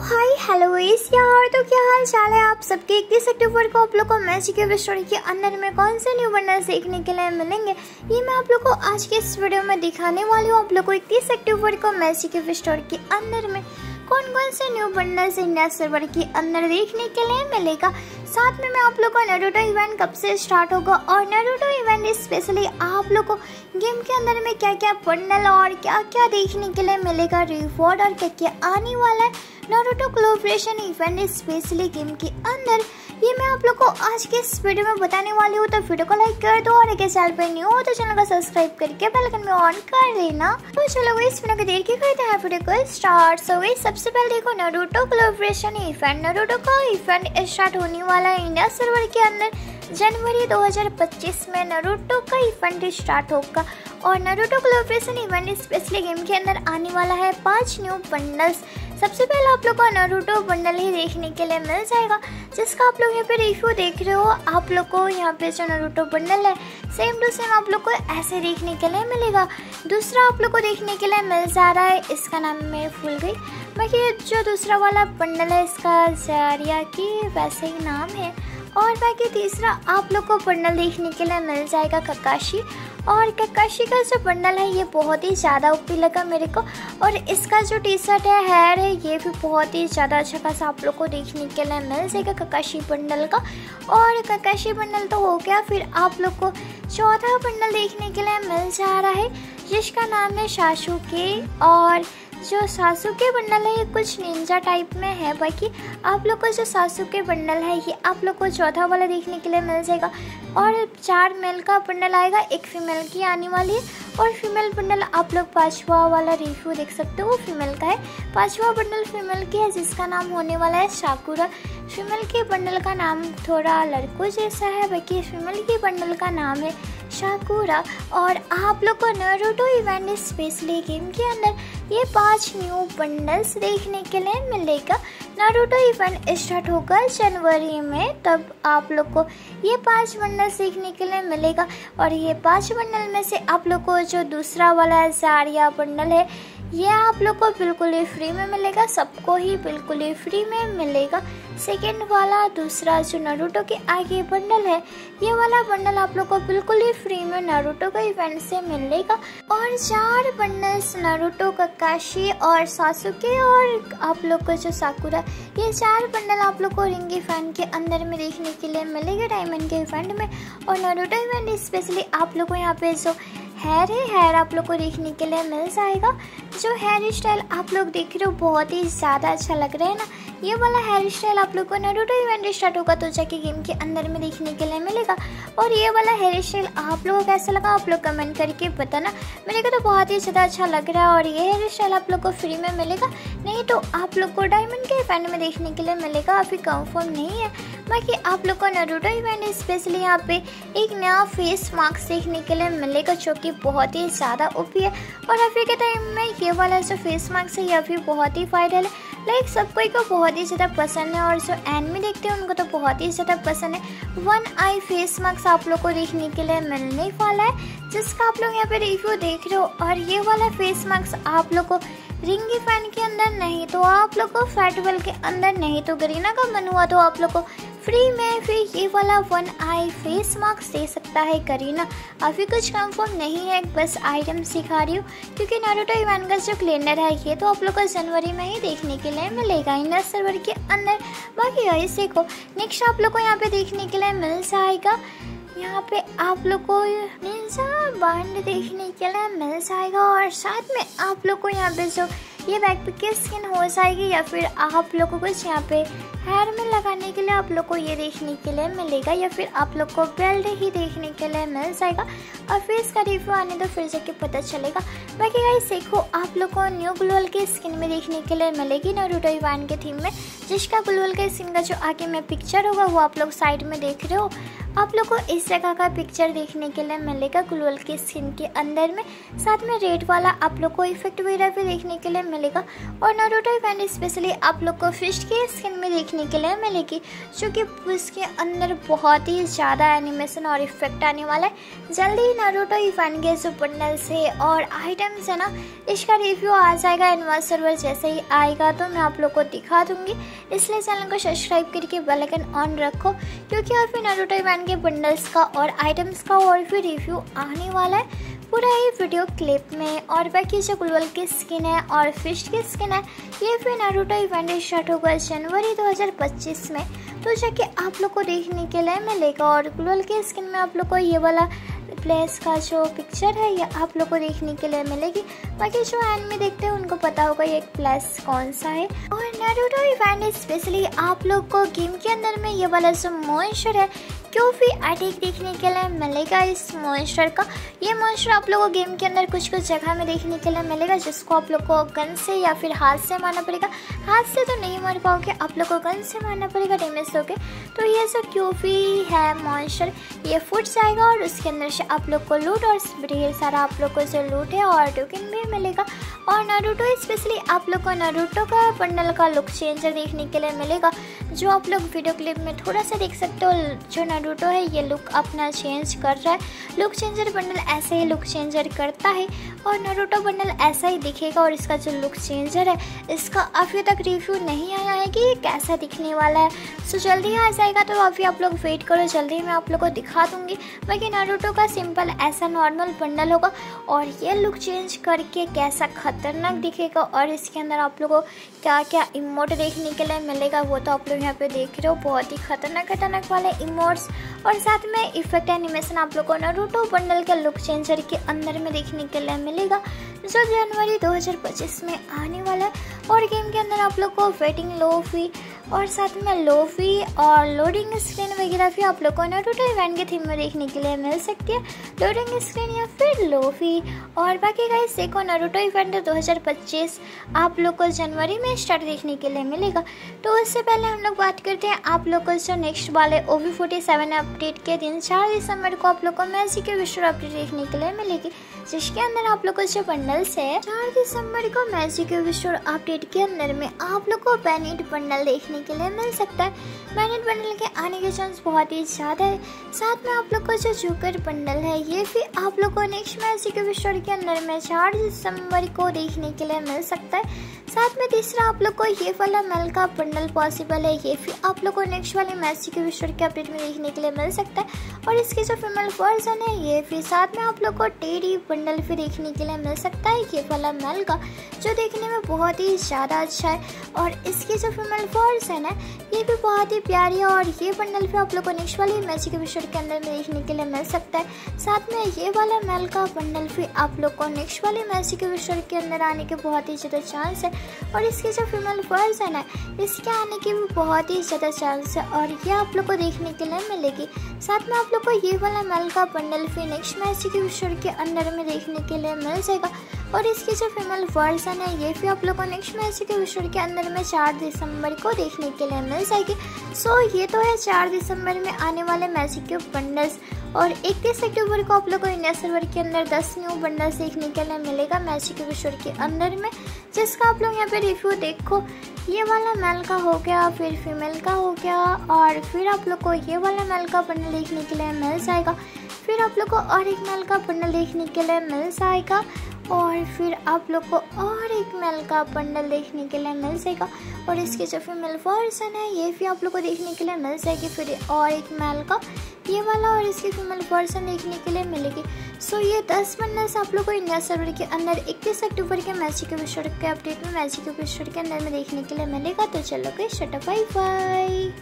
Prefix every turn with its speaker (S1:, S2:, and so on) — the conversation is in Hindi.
S1: हाय, हेलो इस यार तो क्या हाल चाल है आप सबके? इक्कीस अक्टूबर को आप लोग को मैच के स्टोरी के अंदर में कौन से न्यू बंडल देखने के लिए मिलेंगे? ये मैं आप लोग को आज के इस वीडियो में दिखाने वाली हूँ। आप लोग को इक्कीस अक्टूबर को मैच के स्टोरी के अंदर में कौन कौन से न्यू बंडल्स इंडिया सर्वर के अंदर देखने के लिए मिलेगा? साथ में मैं आप लोग को नरूटो इवेंट कब से स्टार्ट होगा और नरूटो इवेंट स्पेशली आप लोग को गेम के अंदर में क्या क्या बंडल और क्या क्या देखने के लिए मिलेगा रिवॉर्ड और क्या क्या आने वाला है? Naruto collaboration event specially game के अंदर ये मैं आप लोग को आज के इस वीडियो में बताने वाली हूँ तो वीडियो को लाइक कर दो और चैनल पर न्यू हो तो चैनल को सब्सक्राइब करके बेल आइकन में ऑन कर देना तो चलो इस वीडियो को देर के करते हैं वीडियो को स्टार्ट सो गई सबसे पहले देखो नरूटो कोलोब्रेशन इवेंट नरूटो का इवेंट स्टार्ट होने वाला है इंडिया सर्वर के अंदर। जनवरी 2025 में नरूटो का इवेंट स्टार्ट होगा और Naruto collaboration event specially game के अंदर आने वाला है पाँच न्यू बंडल्स सबसे पहले आप लोग को नरूटो बंडल ही देखने के लिए मिल जाएगा। जिसका आप लोग यहाँ पे रिव्यू देख रहे हो, आप लोग को यहाँ पे जो नरूटो बंडल है सेम टू सेम आप लोग को ऐसे देखने के लिए मिलेगा। दूसरा आप लोग को देखने के लिए मिल जा रहा है, इसका नाम मैं भूल गई। बाकी जो दूसरा वाला बंडल है, इसका जारिया की वैसे ही नाम है। और बाकी तीसरा आप लोग को बंडल देखने के लिए मिल जाएगा ककाशी और ककाशी का जो बंडल है, ये बहुत ही ज़्यादा ओपी लगा मेरे को। और इसका जो टी शर्ट है हेयर है, ये भी बहुत ही ज़्यादा अच्छा खासा आप लोग को देखने के लिए मिल जाएगा ककाशी बंडल का। और ककाशी बंडल तो हो गया, फिर आप लोग को चौथा बंडल देखने के लिए मिल जा रहा है, जिसका नाम है शाशु के। और जो सासू के बंडल है, ये कुछ निंजा टाइप में है, बाकी आप लोग को जो सासू के बंडल है, ये आप लोग को चौथा वाला देखने के लिए मिल जाएगा। और चार मेल का बंडल आएगा, एक फीमेल की आने वाली है। और फीमेल बंडल आप लोग पांचवा वाला रिव्यू देख सकते हो, वो फीमेल का है। पांचवा बंडल फीमेल की है, जिसका नाम होने वाला है शाकुरा फीमेल के बंडल का नाम थोड़ा लड़कों जैसा है, बाकी फीमेल के बंडल का नाम है शाकुरा और आप लोग को नरूटो इवेंट स्पेशली गेम के अंदर ये पाँच न्यू बंडल्स देखने के लिए मिलेगा। नारुतो इवेंट स्टार्ट होगा जनवरी में, तब आप लोग को ये पाँच बंडल्स देखने के लिए मिलेगा। और ये पाँच बंडल में से आप लोग को जो दूसरा वाला जारिया बंडल है ये आप लोग को बिल्कुल ही फ्री में मिलेगा, सबको ही बिल्कुल ही फ्री में मिलेगा। सेकेंड वाला, दूसरा जो नरूटो के आगे बंडल है, ये वाला बंडल आप लोग को बिल्कुल ही फ्री में नरूटो का इवेंट से मिलेगा। और चार बंडल्स नरूटो काशी और सासुके और आप लोग को जो साकुरा ये चार बंडल आप लोग को रिंग फ़ैन के अंदर में देखने के लिए मिलेगा डायमंड के इवेंट में। और नरूटो इवेंट स्पेशली आप लोग को यहाँ पे जो हेयर है हेयर आप लोग को देखने के लिए मिल जाएगा। जो हेयर स्टाइल आप लोग देख रहे हो बहुत ही ज़्यादा अच्छा लग रहा है ना। ये वाला हेयर स्टाइल आप लोग को नरूटो इवेंट स्टार्ट होगा तो जाके गेम के अंदर में देखने के लिए मिलेगा। और ये वाला हेयर स्टाइल आप लोगों को कैसा लगा आप लोग कमेंट करके बताना। मेरे को तो बहुत ही ज़्यादा अच्छा लग रहा है और ये हेयर स्टाइल आप लोग को फ्री में मिलेगा। नहीं तो आप लोग को डायमंड के इवेंट में देखने के लिए मिलेगा, अभी कंफर्म नहीं है। बाकी आप लोग को नरूटो इवेंट स्पेशली यहाँ पे एक नया फेस मास्क देखने के लिए मिलेगा, जो कि बहुत ही ज़्यादा ओपी है। और अभी के टाइम में ये वाला जो फेस मास्क है ये भी बहुत ही वायरल है। लाइक सब कोई को बहुत ही ज़्यादा पसंद है और जो एनमी देखते हैं, उनको तो बहुत ही ज़्यादा पसंद है। वन आई फेस मास्क आप लोग को देखने के लिए मिलने वाला है, जिसका आप लोग यहाँ पे रिव्यू देख रहे हो। और ये वाला फेस मास्क आप लोग को रिंगी फ़ैन के अंदर नहीं तो आप लोग को फेस्टिवल के अंदर नहीं तो गरीना का मन हुआ तो आप लोग को फ्री में फिर ये वाला वन आई फेस मास्क दे सकता है करीना। अभी कुछ कंफर्म नहीं है, बस आइटम सिखा रही हूँ, क्योंकि नारुतो इवेंट का जो कैलेंडर है, ये तो आप लोग को जनवरी में ही देखने के लिए मिलेगा। इंडर सर्वर के अंदर। बाकी ऐसे को नेक्स्ट आप लोग को यहाँ पे देखने के लिए मिल जाएगा। यहाँ पे आप लोग को निंजा बैंड देखने के लिए मिल जाएगा, और साथ में आप लोग को यहाँ पे जो ये बैक पे की स्किन हो जाएगी या फिर आप लोगों को कुछ यहाँ पे हेयर में लगाने के लिए आप लोग को ये देखने के लिए मिलेगा या फिर आप लोग को बेल्ट ही देखने के लिए मिल जाएगा। और फिर इसका रिव्यू आने तो फिर जाके पता चलेगा। बाकी गाइस देखो, आप लोग को न्यू ग्लोअल के स्किन में देखने के लिए मिलेगी ना रूटो इवान के थीम में, जिसका ग्लोअल के स्किन का जो आगे में पिक्चर होगा, वो आप लोग साइड में देख रहे हो। आप लोग को इस जगह का पिक्चर देखने के लिए मिलेगा ग्लोअल की स्किन के अंदर में। साथ में रेड वाला आप लोग को इफ़ेक्ट वगैरह भी देखने के लिए मिलेगा। और नारुतो इवेंट स्पेशली आप लोग को फ़िश की स्किन में देखने के लिए मिलेगी, जो कि उसके अंदर बहुत ही ज़्यादा एनिमेशन और इफ़ेक्ट आने वाला है। जल्दी ही नारुतो इवेंट के जो है और आइटम्स है ना, इसका रिव्यू आ जाएगा इनवर्स सर्वर जैसे ही आएगा तो मैं आप लोग को दिखा दूँगी। इसलिए चैनल को सब्सक्राइब करके बेल आइकन ऑन रखो, क्योंकि और फिर नारुतो इवेंट के बंडल्स का और आइटम्स का और भी रिव्यू आने वाला है। पूरा ये वीडियो क्लिप में और बाकी जो ग्लोबल की स्किन है और फ़िश की स्किन है, ये फिर नारुतो इवेंट स्टार्ट होगा जनवरी 2025 में। तो जाके आप लोग को देखने के लिए मिलेगा और ग्लोबल की स्किन में आप लोग को ये वाला प्लेस का जो पिक्चर है, ये आप लोग को देखने के लिए मिलेगी। बाकी जो एंड में देखते हैं, उनको पता होगा ये प्लेस कौन सा है। और नारुतो इवेंट स्पेशली आप लोग को गेम के अंदर में ये वाला जो मॉइस्चर है क्यों भी अटैक देखने के लिए मिलेगा इस मॉन्स्टर का। ये मॉन्स्टर आप लोगों को गेम के अंदर कुछ कुछ जगह में देखने के लिए मिलेगा, जिसको आप लोग को गन से या फिर हाथ से मारना पड़ेगा। हाथ से तो नहीं मार पाओगे, आप लोग को गन से मारना पड़ेगा डैमेज होके तो ये जो क्यूफी है मॉन्स्टर ये फुट जाएगा और उसके अंदर से आप लोग को लूट और ढेर सारा आप लोग को जो लूट है और टोकन भी मिलेगा। और नारुतो स्पेशली आप लोग को नारुतो का पंडल का लुक चेंजर देखने के लिए मिलेगा, जो आप लोग वीडियो क्लिप में थोड़ा सा देख सकते हो, जो नारुतो है, ये लुक अपना चेंज कर रहा है। लुक चेंजर बंडल ऐसे ही लुक चेंजर करता है और नारुतो बंडल ऐसा ही दिखेगा और इसका जो लुक चेंजर है, इसका अभी तक रिव्यू नहीं आया है कि ये कैसा दिखने वाला है। सो जल्दी आ जाएगा तो अभी आप लोग वेट करो, जल्दी मैं आप लोग को दिखा दूँगी। बाकी नारुतो का सिंपल ऐसा नॉर्मल बंडल होगा और ये लुक चेंज करके कैसा खतरनाक दिखेगा और इसके अंदर आप लोगों को क्या क्या इमोट देखने के लिए मिलेगा, वो तो आप लोग यहाँ पे देख रहे हो। बहुत ही खतरनाक खतरनाक वाले इमोट्स और साथ में इफ़ेक्ट एनिमेशन आप लोगों को नरूटो बंडल के लुक चेंजर के अंदर में देखने के लिए मिलेगा, जो जनवरी 2025 में आने वाला है। और गेम के अंदर आप लोग को वेटिंग लो फ़ी और साथ में लो फ़ी और लोडिंग स्क्रीन वगैरह भी आप लोग को नारुतो इवेंट के थीम में देखने के लिए मिल सकती है। लोडिंग स्क्रीन या फिर लोफी। और बाकी का इस देखो नारुतो इवेंट 2025 आप लोग को जनवरी में स्टार्ट देखने के लिए मिलेगा। तो उससे पहले हम लोग बात करते हैं आप लोग को जो नेक्स्ट वाले O V forty seven update के दिन, चार दिसंबर को आप लोग को मैसी के विश्व अपडेट देखने के लिए मिलेगी। जिसके अंदर आप लोग को जो बंडल्स है चार दिसंबर को मैजिक विश्व अपडेट के अंदर में आप लोग को बैनेट बंडल देखने के लिए मिल सकता है। मैनेट बंडल के आने के चांस बहुत ही ज़्यादा है। साथ में आप लोग का जो जोकर बंडल है, ये भी आप लोग को नेक्स्ट मैजिक विश्व के अंदर में चार दिसंबर को देखने के लिए मिल सकता है। साथ में तीसरा आप लोग को ये वाला मेल का बंडल पॉसिबल है। ये भी आप लोग को नेक्स्ट वाले मैच के विश्व के अपडेट में देखने के लिए मिल सकता है। और इसकी जो फीमेल वर्जन है, ये भी साथ में आप लोग को टेडी बंडल भी देखने के लिए मिल सकता है। ये वाला मेल का, जो देखने में बहुत ही ज़्यादा अच्छा है। और इसकी जो फीमेल वर्जन है, ये भी बहुत ही प्यारी है। और ये बंडल भी आप लोग को नेक्स्ट वाले मैच के विश्व के अंदर में देखने के लिए मिल सकता है। साथ में ये वाला मेल का बंडल भी आप लोग को नेक्स्ट वाले मैच के विश्व के अंदर आने के बहुत ही ज़्यादा चांस है। और इसके जो फीमेल वर्जन है इसके आने की भी बहुत ही ज़्यादा चांस है और ये आप लोग को देखने के लिए मिलेगी। साथ में आप लोग को ये वाला मेल का बंडल फिनिक्स मैच के विश्व के अंदर में देखने के लिए मिल जाएगा। और इसकी जो फीमेल वर्जन है, ये भी आप लोगों को नेक्स्ट मैच के विश्व के अंदर में चार दिसंबर को देखने के लिए मिल जाएगी। सो ये तो है चार दिसंबर में आने वाले मैजिक के बंडल्स और इकतीस अक्टूबर को आप लोग को इंडिया सर्वर के अंदर दस न्यू बंडल्स देखने के लिए मिलेगा मैजिक के विश्व के अंदर में, जिसका आप लोग यहाँ पे रिव्यू देखो। ये वाला मेल का हो गया, फिर फीमेल का हो गया, और फिर आप लोग को ये वाला मेल का बंडल देखने के लिए मिल जाएगा। फिर आप लोग को और एक मेल का बंडल देखने के लिए मिल जाएगा। और फिर आप लोग को और एक मेल का बंडल देखने के लिए मिल जाएगा। और इसकी जो फीमेल वर्जन है, ये भी आप लोग को देखने के लिए मिल जाएगी। फिर और एक मेल का, ये वाला और इसकी फीमेल वर्जन देखने के लिए मिलेगी। सो ये दस बंडल्स आप लोग को इंडिया सर्वर के अंदर इक्कीस अक्टूबर के मैची के विश्व के अपडेट में मैची के विश्व के अंदर में देखने के लिए मिलेगा। तो चलो गई शट बाई बाई